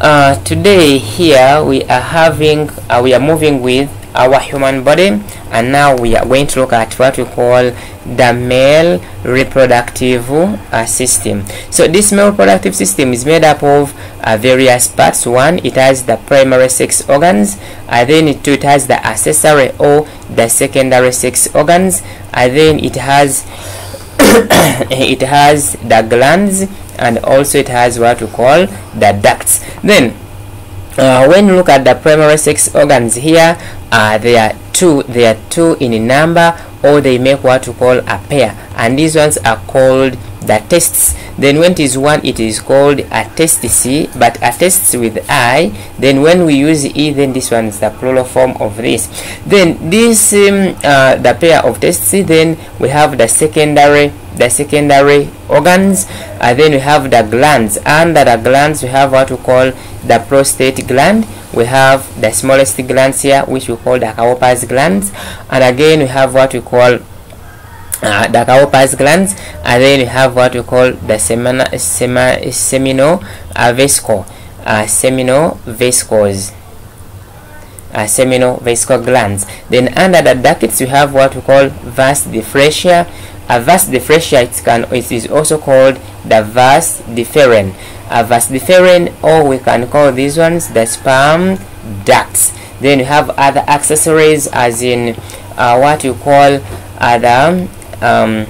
uh, today here we are having uh, we are moving with our human body and now we are going to look at what we call the male reproductive uh, system. So this male reproductive system is made up of uh, various parts. One it has the primary sex organs and then it, it has the accessory or the secondary sex organs and then it has it has the glands and also it has what we call the ducts. Then uh, when you look at the primary sex organs here uh, there are two they are two in a number or they make what we call a pair. And these ones are called the testes then when it is one it is called a testis but a testis with i then when we use e then this one is the plural form of this. Then this um, uh, the pair of testes then we have the secondary the secondary organs. And then we have the glands. Under the glands we have what we call the prostate gland. We have the smallest glands here which we call the Cowper's glands. And again we have what we call uh, the Cowper's glands. And then we have what we call the semina, sema, seminal uh, vesicle uh, seminal vesicles uh, seminal vesicle glands. Then under the ducts we have what we call vas deferens a vas deferens can it is also called the vas deferens a vas deferens or we can call these ones the sperm ducts. Then you have other accessories as in uh, what you call other um,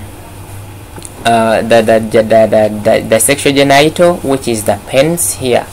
uh, the, the, the, the, the, the sexual genital which is the penis here.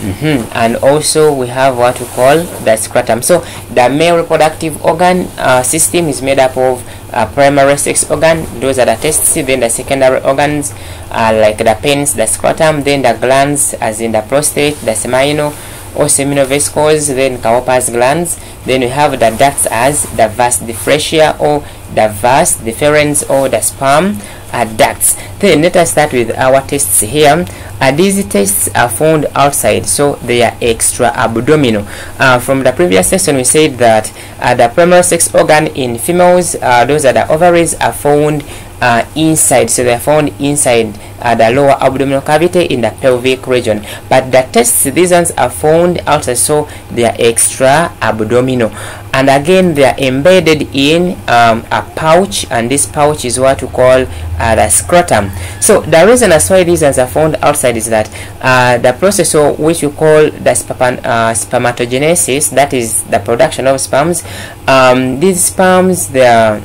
Mm -hmm. and also we have what we call the scrotum. So the male reproductive organ uh, system is made up of a primary sex organ those are the testes then the secondary organs are like the penis the scrotum then the glands as in the prostate the seminal or seminal vesicles then Cowper's glands. Then we have the ducts as the vas deferens or the vas deferens or the sperm uh, ducts then let us start with our tests here. Uh, these tests are found outside so they are extra abdominal. Uh, from the previous session we said that uh, the primary sex organ in females uh, those are the ovaries are found uh, inside so they are found inside uh, the lower abdominal cavity in the pelvic region. But the testes these ones are found outside so they are extra abdominal. And again they are embedded in um, a pouch and this pouch is what we call uh, the scrotum. So the reason as why these ones are found outside is that uh, the process which we call the uh, spermatogenesis that is the production of sperms um, these sperms they are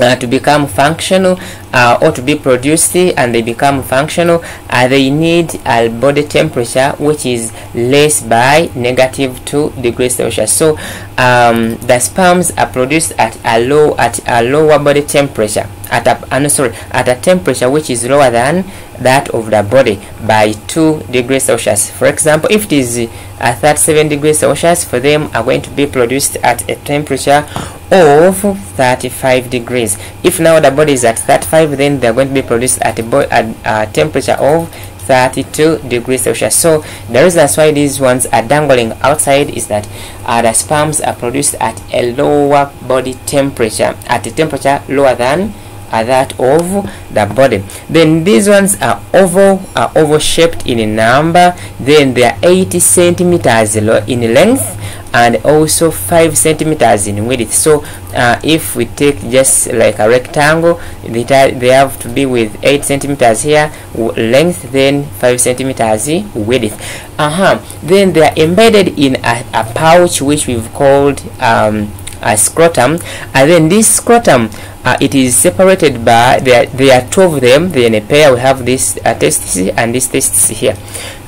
uh, to become functional uh, or to be produced and they become functional uh, they need a body temperature which is less by negative 2 degrees celsius. So um, the sperms are produced at a low at a lower body temperature at a no, sorry at a temperature which is lower than that of the body by 2 degrees celsius. For example if it is uh, 37 degrees celsius for them are going to be produced at a temperature of 35 degrees. If now the body is at 35 then they're going to be produced at a, a temperature of 32 degrees celsius. So the reason that's why these ones are dangling outside is that uh, the sperms are produced at a lower body temperature at a temperature lower than are that of the body. Then these ones are oval are oval shaped in a number. Then they are 80 centimeters in length and also 5 centimeters in width. So uh, if we take just like a rectangle they, they have to be with 8 centimeters here length then 5 centimeters width. Uh-huh. Then they are embedded in a, a pouch which we've called um, a scrotum and then this scrotum uh, it is separated by there there are two of them then a pair we have this uh, testis and this testis here.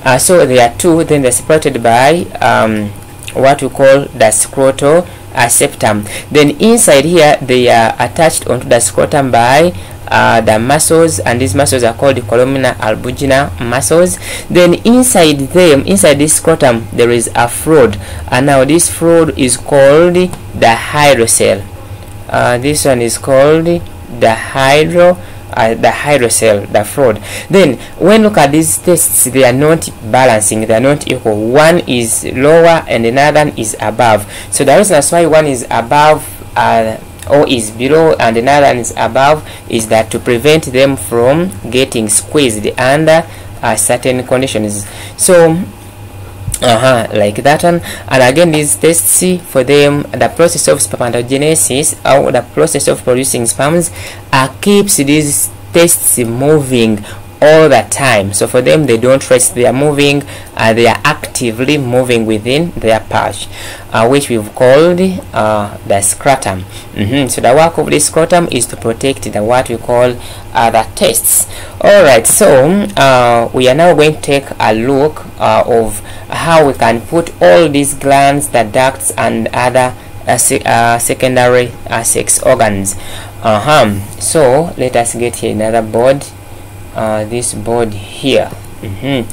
Uh, so there are two then they're separated by um, what we call the scrotal uh, septum. Then inside here they are attached onto the scrotum by uh, the muscles and these muscles are called the columnar albuginal muscles. Then inside them inside this scrotum there is a fluid and now this fluid is called the hydrocele uh, this one is called the hydro uh, the hydrocele the fluid then when look at these testes they are not balancing they are not equal. One is lower and another is above. So the reason that's why one is above uh, or is below and another is above is that to prevent them from getting squeezed under uh, certain conditions. So uh-huh like that one. And again these tests for them the process of spermatogenesis or the process of producing sperms uh, keeps these tests moving all the time. So for them they don't rest. They are moving uh, they are actively moving within their pouch uh, which we've called uh, the scrotum. Mm -hmm. so the work of the scrotum is to protect the what we call uh, the testes. All right. So uh, we are now going to take a look uh, of how we can put all these glands the ducts and other secondary sex organs. Uh-huh. So let us get another board uh, this board here mm -hmm.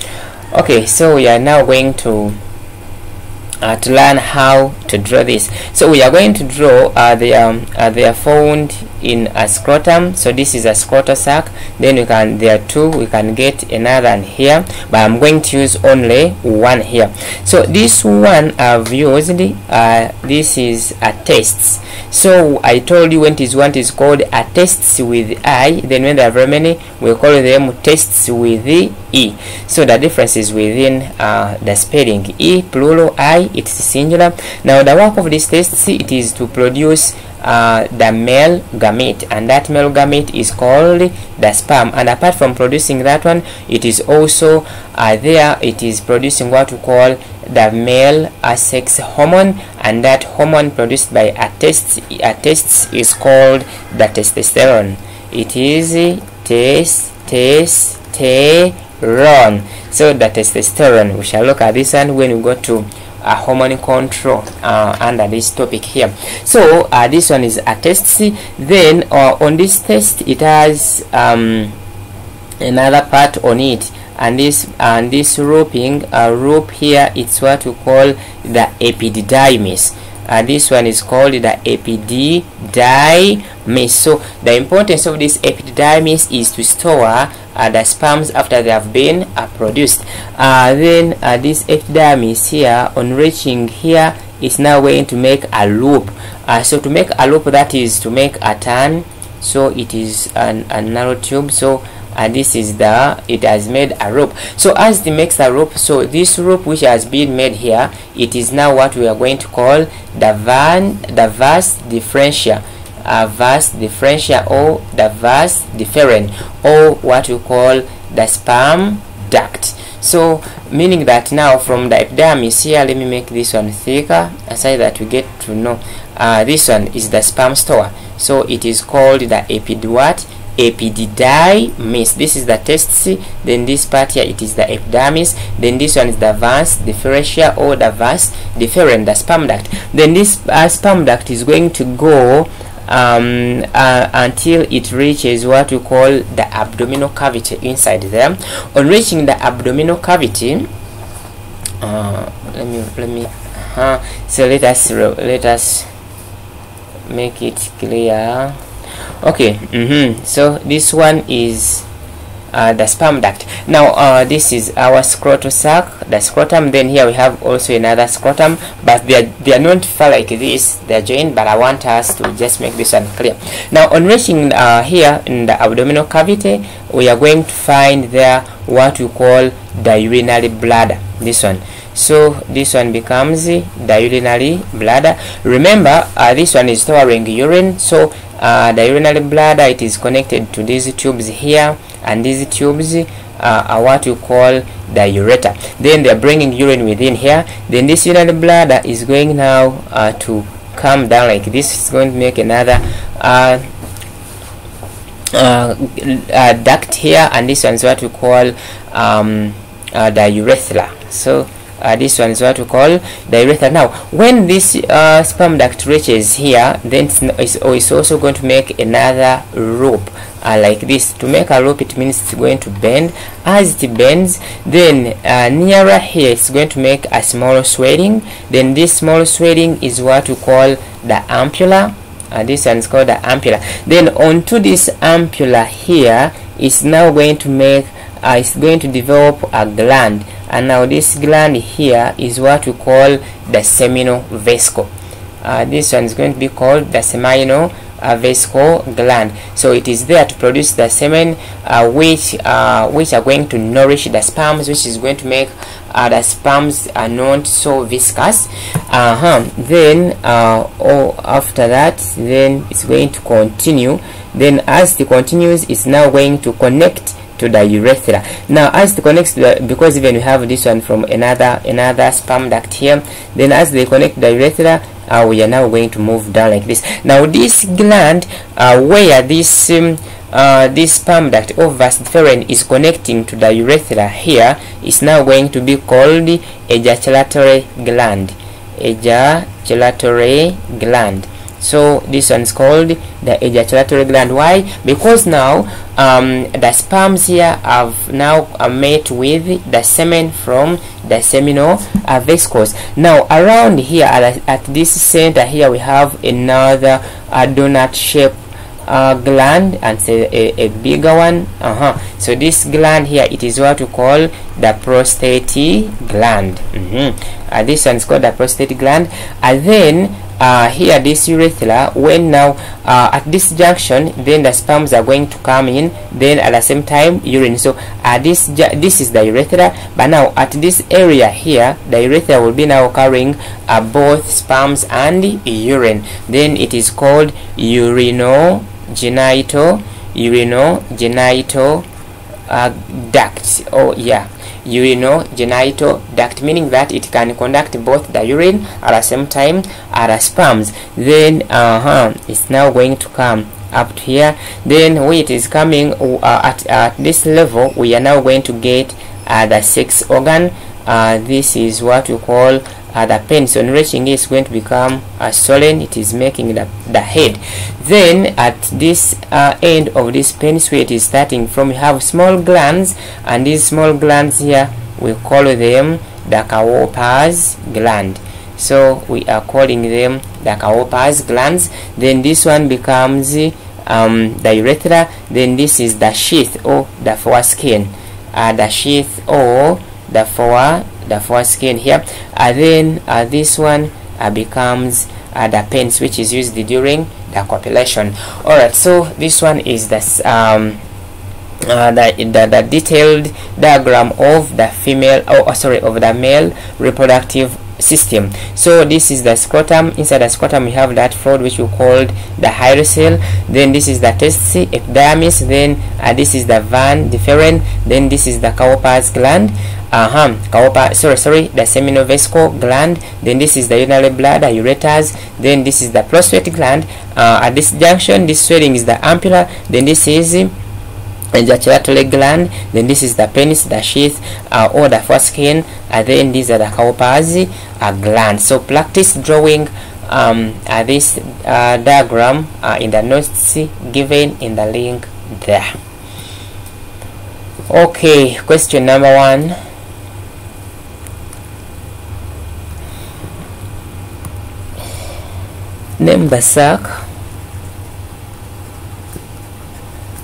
okay so we are now going to uh, to learn how to draw this. So we are going to draw uh, the um, uh, they are found in a scrotum. So this is a scrotal sac then we can there are two. We can get another one here. But i'm going to use only one here. So this one i've used uh, this is a testis. So i told you when it is one is called a testis with i. Then when there are many we call them testes with the e. So the difference is within uh, the spelling e plural i. It's singular. Now the work of this test it is to produce uh, the male gamete and that male gamete is called the sperm. And apart from producing that one it is also uh, there it is producing what we call the male sex hormone. And that hormone produced by a test a test is called the testosterone. It is test testosterone. So the testosterone we shall look at this one when we go to uh, hormone control uh, under this topic here. So uh, this one is a test. Then uh, on this test it has um, another part on it. And this and this roping uh, rope here it's what we call the epididymis uh, this one is called the epididymis. So the importance of this epididymis is to store uh, the sperms after they have been uh, produced. Uh, then uh, this epididymis here on reaching here is now going to make a loop. Uh, so to make a loop that is to make a turn. So it is an, a narrow tube. So and this is the it has made a rope. So as it makes a rope so this rope which has been made here it is now what we are going to call the van the vas deferentia uh, vas deferentia or the vas deferens or what we call the sperm duct. So meaning that now from the epidermis here let me make this one thicker aside that we get to know uh, this one is the sperm store. So it is called the epiduat epididymis this is the testis then this part here it is the epidermis then this one is the vas deferentia or the vas deferens the sperm duct. Then this uh, sperm duct is going to go um, uh, until it reaches what we call the abdominal cavity inside there. On reaching the abdominal cavity uh, let me let me uh, so let us let us make it clear okay mm -hmm. so this one is uh, the sperm duct. Now uh, this is our scrotal sac the scrotum. Then here we have also another scrotum but they are, they are not far like this they are joined but I want us to just make this one clear. Now on reaching uh, here in the abdominal cavity we are going to find there what we call the urinary bladder this one. So this one becomes the urinary bladder. Remember uh, this one is storing urine so uh, the urinary bladder it is connected to these tubes here and these tubes uh, are what you call the ureter. Then they are bringing urine within here. Then this urinary bladder is going now uh, to come down like this. It's going to make another uh, uh, uh, duct here and this one is what we call um, uh, the urethra. So uh, this one is what we call the now when this uh, sperm duct reaches here then it's, it's, also going to make another rope uh, like this. To make a rope it means it's going to bend. As it bends then uh, nearer here it's going to make a small swelling. Then this small swelling is what we call the ampulla. Uh, this one is called the ampulla. Then onto this ampulla here is now going to make uh, it's going to develop a gland and now this gland here is what we call the seminal vesicle uh, this one is going to be called the seminal uh, vesicle gland. So it is there to produce the semen uh, which uh, which are going to nourish the sperms which is going to make uh, the sperms are not so viscous. Uh-huh. Then uh, oh, after that then it's going to continue. Then as it continues it's now going to connect to the urethra. Now as it connects to the because even we have this one from another another sperm duct here then as they connect the urethra uh, we are now going to move down like this. Now this gland uh, where this um, uh, this sperm duct of vas deferens is connecting to the urethra here is now going to be called ejaculatory gland. Ejaculatory gland so this one is called the ejaculatory gland. Why? Because now um, the sperms here have now uh, met with the semen from the seminal uh, vesicles now around here at, at, this center here we have another uh, donut shape uh, gland and say a, a, bigger one. Uh-huh. So this gland here it is what we call the prostate gland. Mm -hmm. uh, this one is called the prostate gland. And then uh, here this urethra when now uh, at this junction then the sperms are going to come in then at the same time urine. So uh, this this is the urethra but now at this area here the urethra will be now carrying uh, both sperms and urine. Then it is called urinogenital urinogenital uh, duct. Oh yeah urinogenital duct meaning that it can conduct both the urine at the same time as sperms. Then uh-huh it's now going to come up to here. Then when it is coming uh, at, at this level we are now going to get uh, the sex organ. Uh, this is what we call the penis on reaching is going to become uh, swollen. It is making the, the head. Then at this uh, end of this penis where it is starting from we have small glands and these small glands here we call them the Cowper's gland. So we are calling them the Cowper's glands. Then this one becomes um, the urethra. Then this is the sheath or the foreskin. Uh, the sheath or the fore the foreskin here. And then uh, this one uh, becomes uh, the penis which is used during the copulation. Alright so this one is the um, uh, the, the, the detailed diagram of the female oh sorry of the male reproductive system. So this is the scrotum. Inside the scrotum we have that fluid which we called the hydrocele. Then this is the testis epidermis. Then uh, this is the van deferens. Then this is the Cowper's gland. Uh-huh. Cowper, sorry sorry the seminal vesicle gland. Then this is the urinary bladder ureters. Then this is the prostate gland. Uh, at this junction this swelling is the ampulla. Then this is ejaculatory gland then this is the penis the sheath uh, or the foreskin and then these are the Cowper's uh, gland. So practice drawing um, uh, this uh, diagram uh, in the notes given in the link there. Okay question number one. Name the sac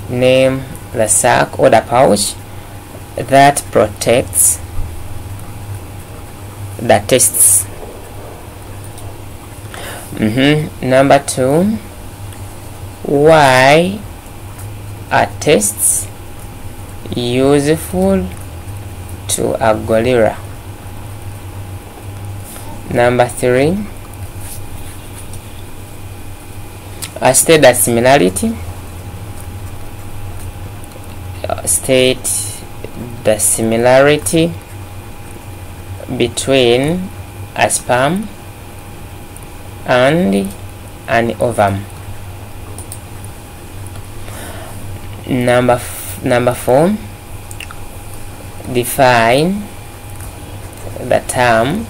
name the sac or the pouch that protects the testes mm -hmm. number two why are testes useful to a gorilla number three I state that similarity state the similarity between a sperm and an ovum. Number number four define the term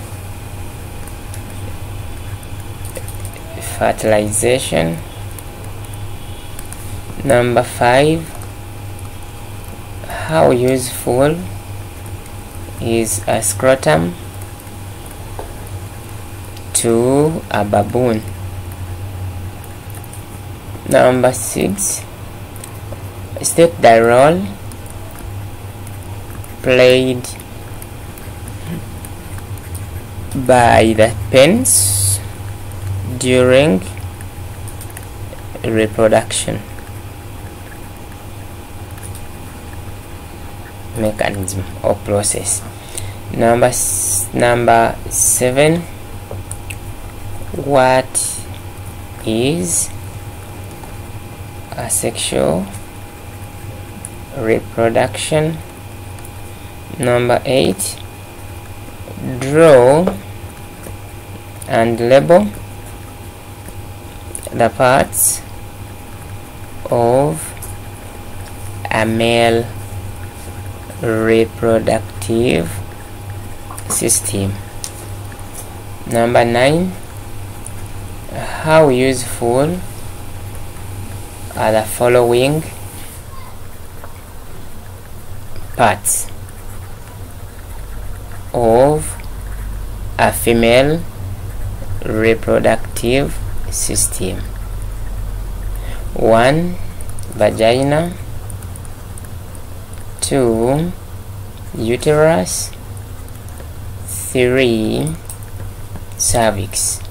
fertilization. Number five how useful is a scrotum to a baboon? Number six state the role played by the penis during reproduction mechanism or process. Number number 7 what is asexual reproduction? Number 8 draw and label the parts of a male reproductive system. Number 9 how useful are the following parts of a female reproductive system? 1 vagina 2 uterus 3 cervix.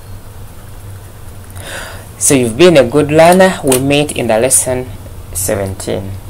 So you've been a good learner. We meet in the lesson 17